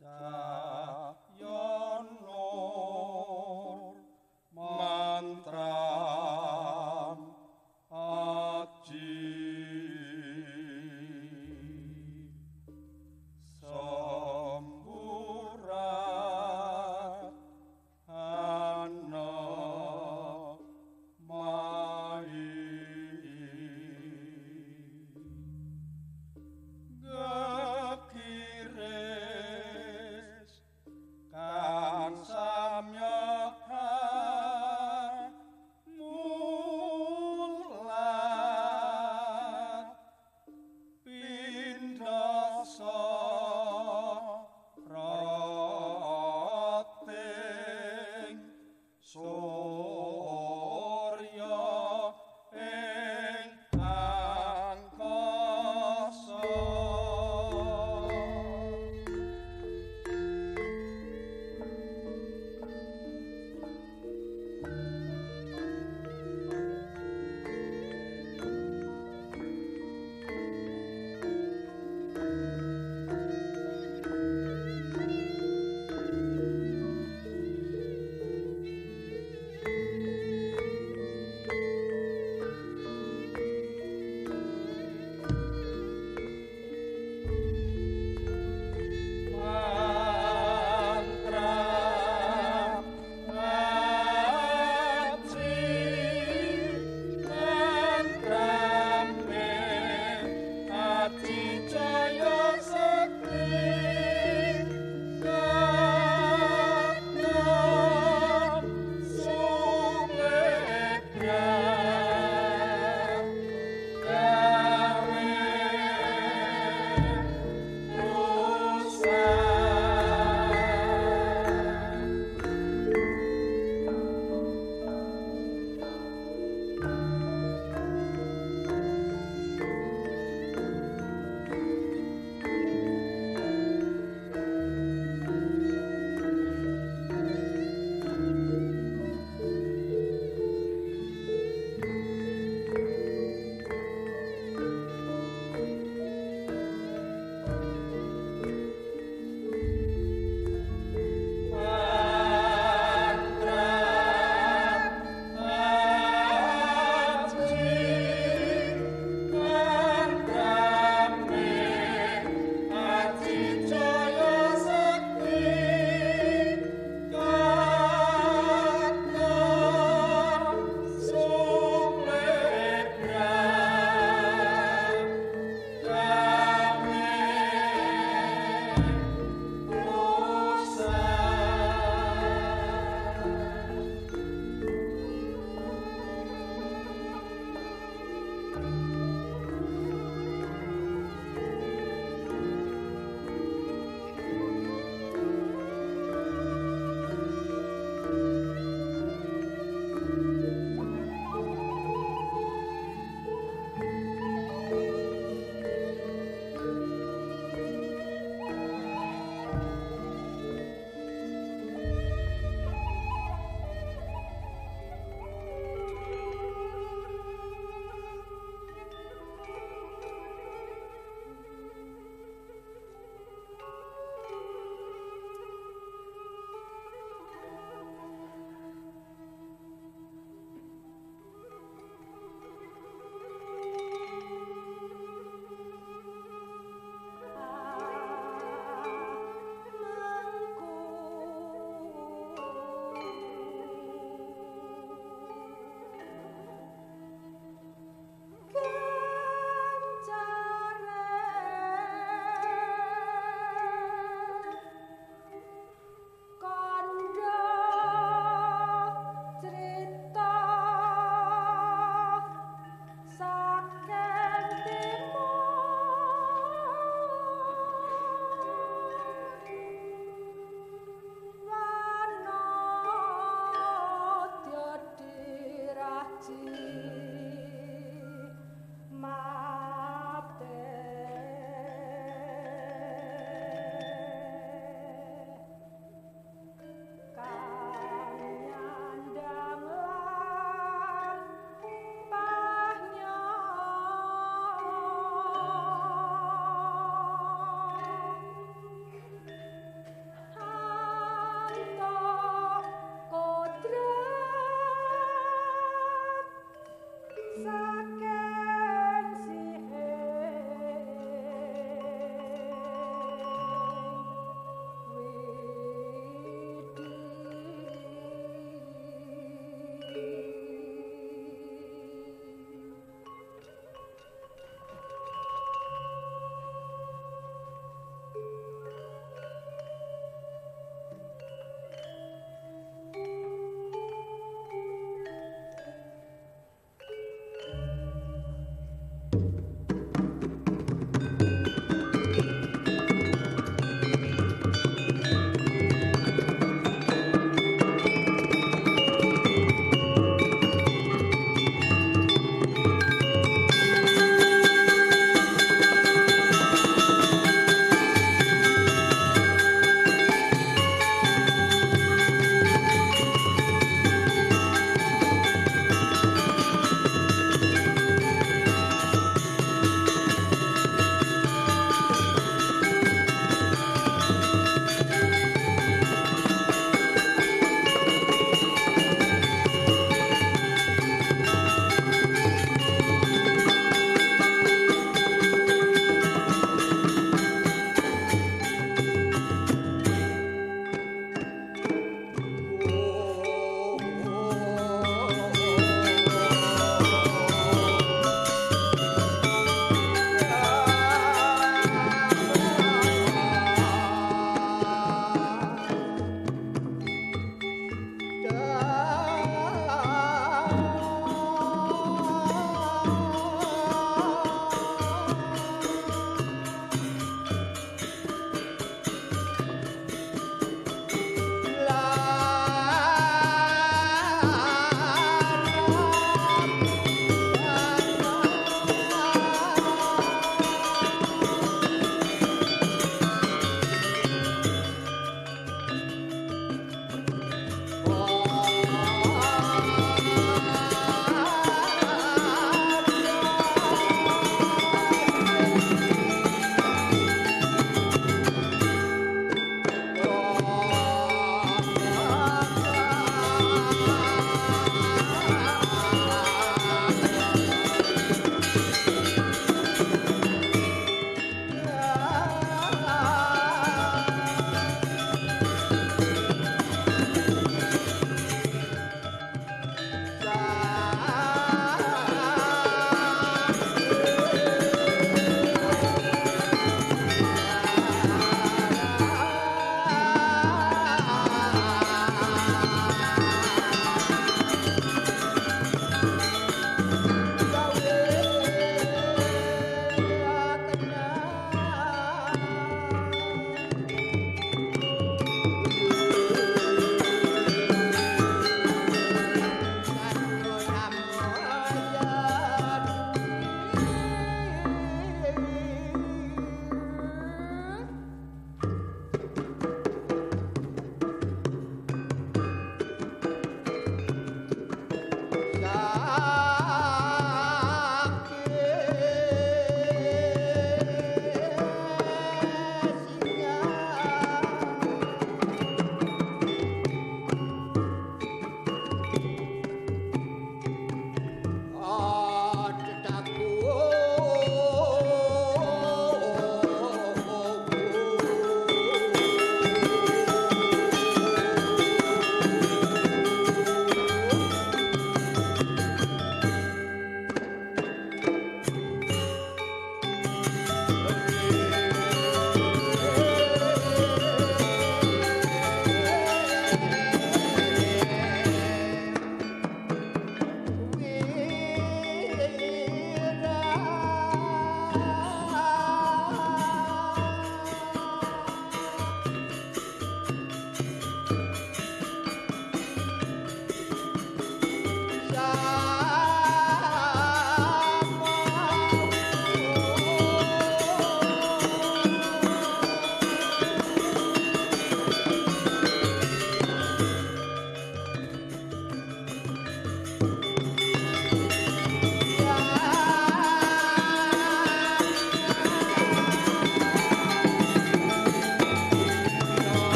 Jayanur